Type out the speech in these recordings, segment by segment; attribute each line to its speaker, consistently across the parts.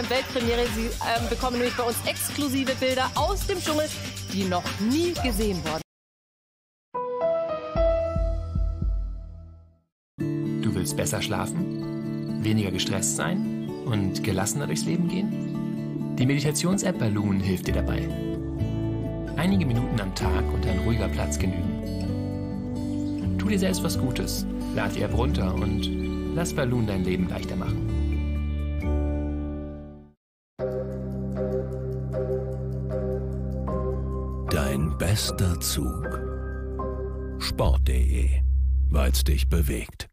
Speaker 1: Dschungelcamp Weltpremiere. Sie ähm, bekommen nämlich bei uns exklusive Bilder aus dem Dschungel, die noch nie gesehen wurden.
Speaker 2: Du willst besser schlafen, weniger gestresst sein und gelassener durchs Leben gehen? Die Meditations-App Balloon hilft dir dabei. Einige Minuten am Tag und ein ruhiger Platz genügen. Tu dir selbst was Gutes, lad die App runter und lass Balloon dein Leben leichter machen.
Speaker 3: Bester Zug. Sport.de, weil's dich bewegt.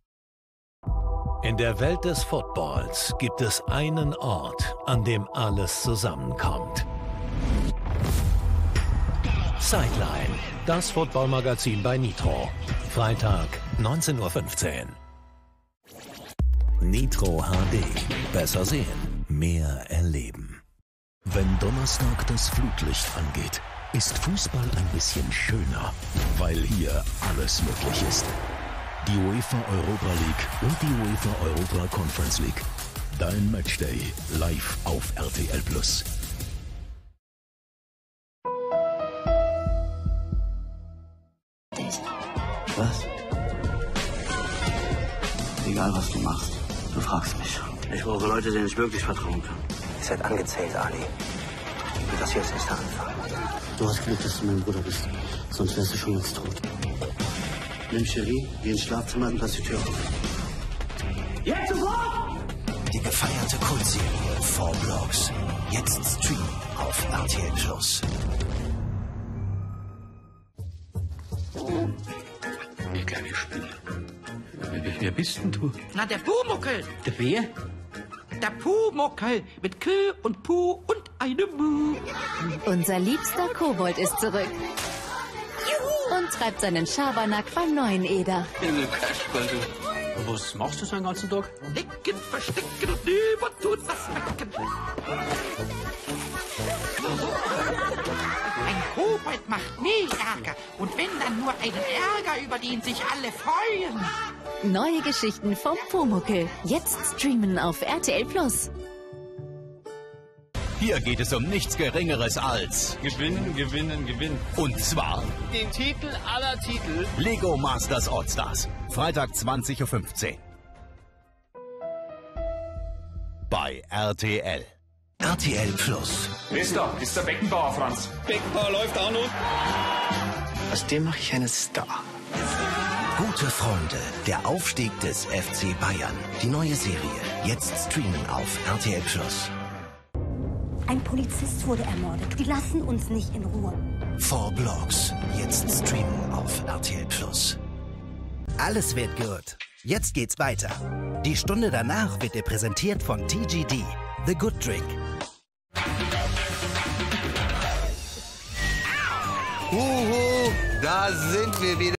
Speaker 3: In der Welt des Footballs gibt es einen Ort, an dem alles zusammenkommt. Sideline, das Footballmagazin bei Nitro. Freitag, 19.15 Uhr. Nitro HD. Besser sehen, mehr erleben. Wenn Donnerstag das Flutlicht angeht, ist Fußball ein bisschen schöner, weil hier alles möglich ist. Die UEFA Europa League und die UEFA Europa Conference League. Dein Matchday live auf RTL Plus.
Speaker 4: Was? Egal, was du machst, du fragst mich.
Speaker 5: Ich brauche Leute, denen ich wirklich vertrauen kann.
Speaker 4: Ihr seid angezählt, Ali. Das hier ist erst der Anfang. Du hast Glück, dass du mein Bruder bist. Sonst wärst du schon längst tot. Nimm Cherie, geh ins Schlafzimmer und lass die Tür auf.
Speaker 5: Jetzt sofort!
Speaker 3: Die gefeierte Kultserie Four Blocks. Jetzt streamen auf RTL Plus.
Speaker 6: Ihr kleine Spinne. Wer, wer bist denn du?
Speaker 7: Na, der Pumuckel.
Speaker 6: Der Bär?
Speaker 7: Der Pumuckel. Mit Kö und Pu und einem Mu.
Speaker 8: Unser liebster Kobold ist zurück. Und treibt seinen Schabernack beim neuen Eder.
Speaker 6: Was machst du so den ganzen Tag?
Speaker 7: Nicken, verstecken und niemand tut was Kobold macht nie Ärger. Und wenn dann nur einen Ärger, über den sich alle freuen.
Speaker 8: Neue Geschichten vom Pumuckel. Jetzt streamen auf RTL Plus.
Speaker 3: Hier geht es um nichts Geringeres als.
Speaker 9: Gewinnen, gewinnen, gewinnen.
Speaker 3: Und zwar
Speaker 9: Den Titel aller Titel.
Speaker 3: Lego Masters Allstars. Freitag 20.15 Uhr. Bei RTL. RTL Plus.
Speaker 9: Da? Ist der Beckenbauer, Franz. Beckenbauer läuft auch noch.
Speaker 4: Aus dem mache ich einen Star.
Speaker 3: Gute Freunde. Der Aufstieg des FC Bayern. Die neue Serie. Jetzt streamen auf RTL Plus.
Speaker 10: Ein Polizist wurde ermordet. Die lassen uns nicht in Ruhe.
Speaker 3: Four Blocks. Jetzt streamen auf RTL Plus.
Speaker 11: Alles wird gut. Jetzt geht's weiter. Die Stunde danach wird dir präsentiert von TGD, The Good Drink.
Speaker 12: Huhu, da sind wir wieder.